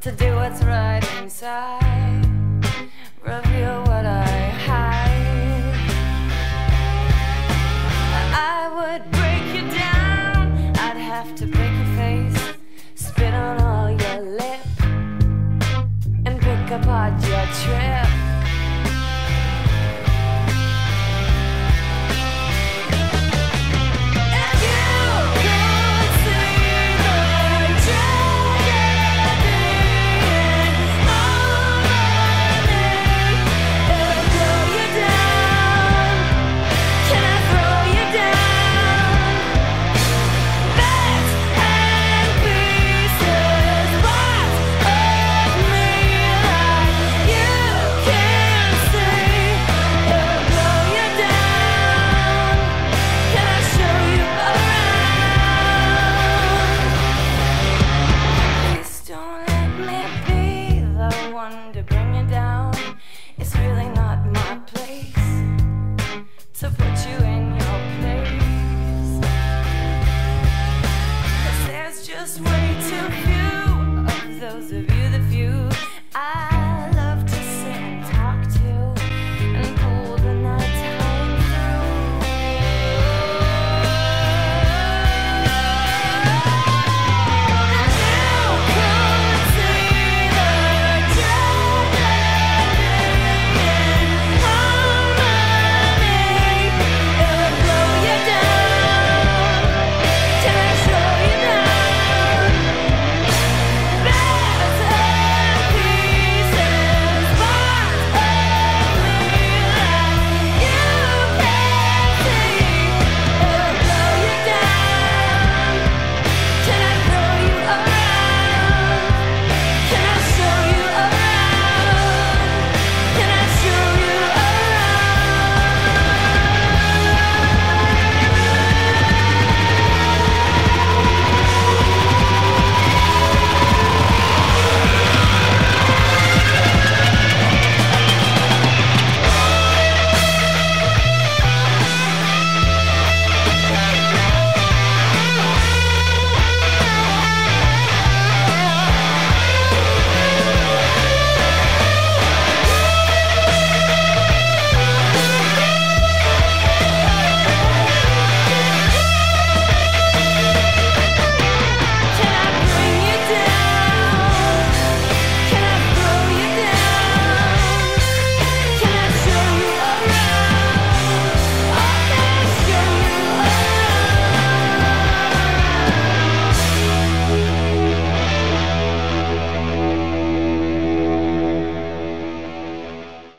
to do what's right inside.